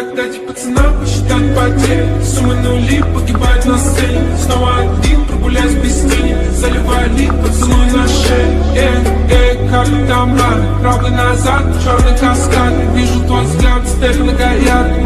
Предлагать дать пацанам посчитать потери Суммы нули погибать на сцене. Снова один прогуляюсь без тени. Заливали поцелуй на шее Эй, эй, как там рано Правый назад, черный каскад Вижу твой взгляд, стерли горят.